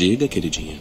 Diga, queridinha.